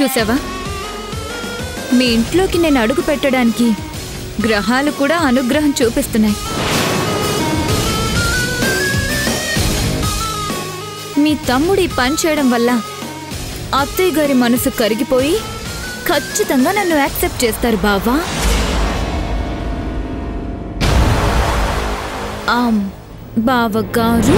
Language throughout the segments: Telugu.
చూసావా? మీ ఇంట్లోకి నేను అడుగు పెట్టడానికి గ్రహాలు కూడా అనుగ్రహం చూపిస్తున్నాయి. మీ తమ్ముడు ఈ పని చేయడం వల్ల అత్తయ్య గారి మనసు కరిగిపోయి ఖచ్చితంగా నన్ను యాక్సెప్ట్ చేస్తారు బావా. ఆమ్ బావగారు.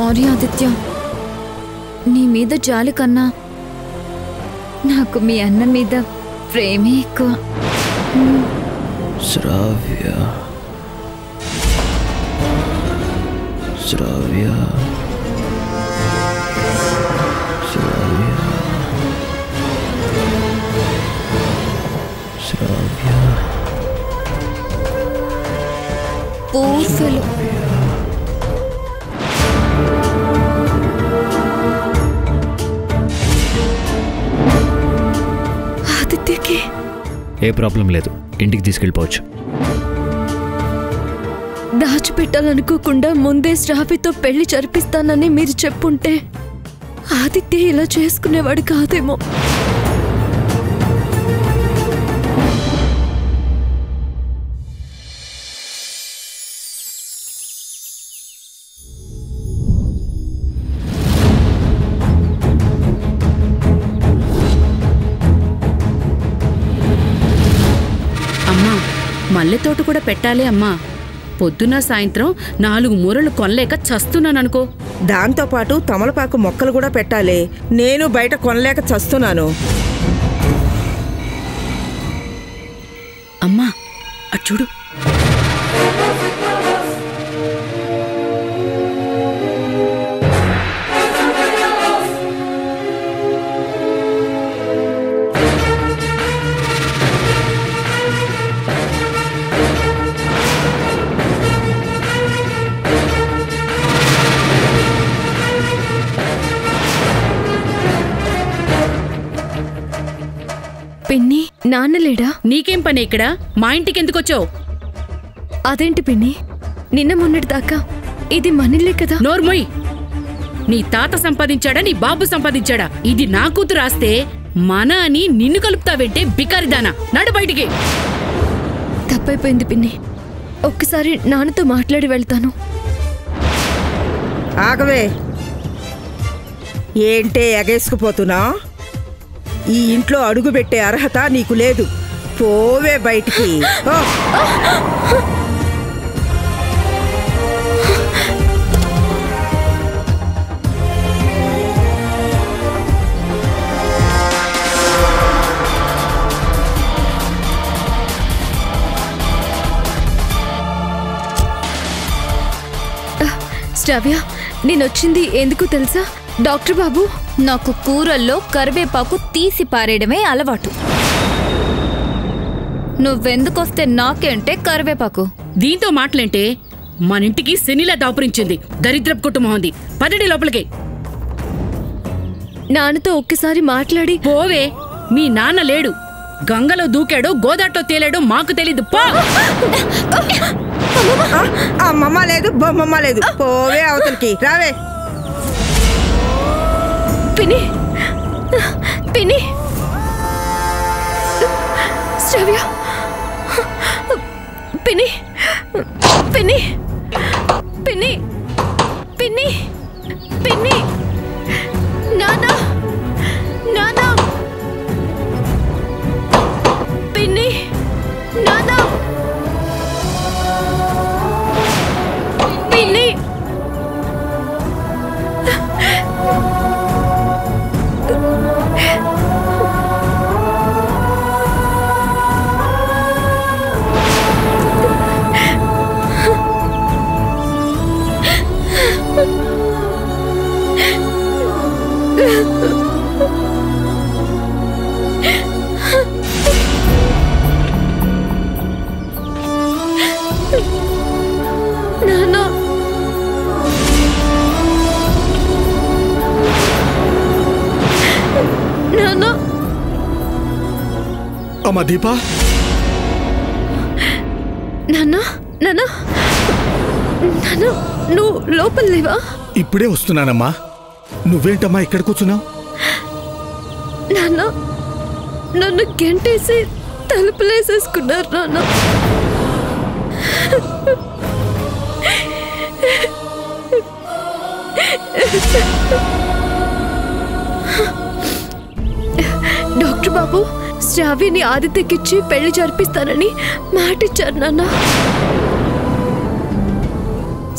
సారీ ఆదిత్య. నీ మీద జాలి కన్నా నాకు మీ అన్న మీద ప్రేమే ఎక్కువ. శ్రావ్య. శ్రావ్య. శ్రావ్య. శ్రావ్య. ఏ ప్రాబ్లం లేదు. ఇంటికి తీసుకెళ్ళిపోవచ్చు. దాచిపెట్టాలనుకోకుండా ముందే శ్రావ్యతో పెళ్ళి జరిపిస్తానని మీరు చెప్పుంటే ఆదిత్య ఇలా చేసుకునేవాడు కాదేమో. మల్లె తోట కూడా పెట్టాలి అమ్మా. పొద్దున సాయంత్రం నాలుగు మూరలు కొనలేక చస్తున్నాననుకో. దాంతోపాటు తమలపాకు మొక్కలు కూడా పెట్టాలి. నేను బయట కొనలేక చస్తున్నాను. అమ్మా అటు చూడు పిన్ని నాన్నలేడా నీకేం పని ఇక్కడ? మా ఇంటికి ఎందుకొచ్చావు? అదేంటి పిన్ని? నిన్న మొన్నటి దాకా ఇది మనిల్లే కదా. నోర్మొయ్ నీ తాత సంపాదించాడా నీ బాబు సంపాదించాడా? ఇది నా కూతురు ఆస్తే మన అని నిన్ను కలుపుతావేంటే బికారిదానా. నడు బయటికి. తప్పైపోయింది పిన్ని. ఒక్కసారి నాన్నతో మాట్లాడి వెళ్తాను. ఆగవే. ఏంటే ఎగేసుకుపోతున్నా ఈ ఇంట్లో అడుగు పెట్టే అర్హత నీకు లేదు. పోవే బయటికి. ఓ, శ్రావ్య నేనొచ్చింది ఎందుకు తెలుసా? డాక్టర్ బాబు? నాకు కూరల్లో కరివేపాకు తీసి పారేయడమే అలవాటు. నువ్వెందుకొస్తే నాకేంటే కరివేపాకు? దీంతో మాటలేంటే మన ఇంటికి శనిలా దాపురించింది. దరిద్రపు కుటుంబం ఉంది. పదడి లోపలికి. నాన్నతో ఒక్కసారి మాట్లాడి. పోవే. మీ నాన్న లేడు. గంగలో దూకాడో గోదాట్లో తేలాడో మాకు తెలీదు. పో. అమ్మమ్మ లేదు బొమ్మమ్మ లేదు. పోవే అవతలికి. రావే. పిన్ని పిన్ని శ్రవ్య పిన్ని పిన్ని పిన్ని అమ్మా దీపా. నాన్న నాన్న. నాన్న నువ్వు లోపల లేవా? ఇప్పుడే వస్తున్నానమ్మా. నువ్వేంటమ్మా ఇక్కడ కూర్చున్నావు? నాన్న నన్ను గెంటేసి తలుపులేసేసుకున్నారు నాన్న. డాక్టర్ బాబు శ్రావ్యని ఆదిత్యకిచ్చి పెళ్ళి జరిపిస్తానని మాటిచ్చారు నాన్న.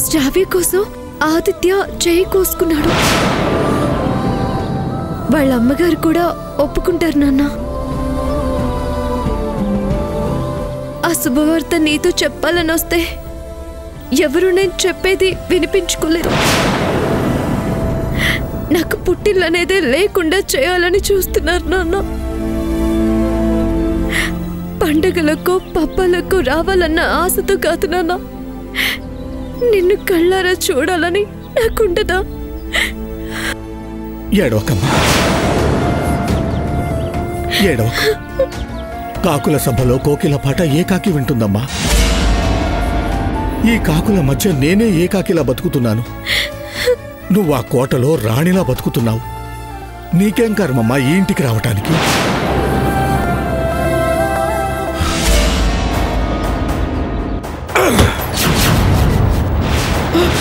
శ్రావ్య కోసం ఆదిత్య చేయి కోసుకున్నాడు. వాళ్ళ అమ్మగారు కూడా ఒప్పుకుంటారు నాన్న. ఆ శుభవార్త నీతో చెప్పాలని వస్తే ఎవరు నేను చెప్పేది వినిపించుకోలేదు. నాకు పుట్టిల్లనేదే లేకుండా చేయాలని చూస్తున్నారు నాన్న. పండగలకు పబ్బలకు రావాలన్న ఆశతో కాదు నాన్న. నిన్ను కళ్ళారా చూడాలని నాకుండదా? ఏడవకమ్మా. ఏడవక. కాకుల సభలో కోకిల పాట ఏకాకి వింటుందమ్మా. ఈ కాకుల మధ్య నేనే ఏకాకిలా బతుకుతున్నాను. నువ్వు ఆ కోటలో రాణిలా బతుకుతున్నావు. నీకేం కర్మమ్మా ఈ ఇంటికి రావటానికి? Huh?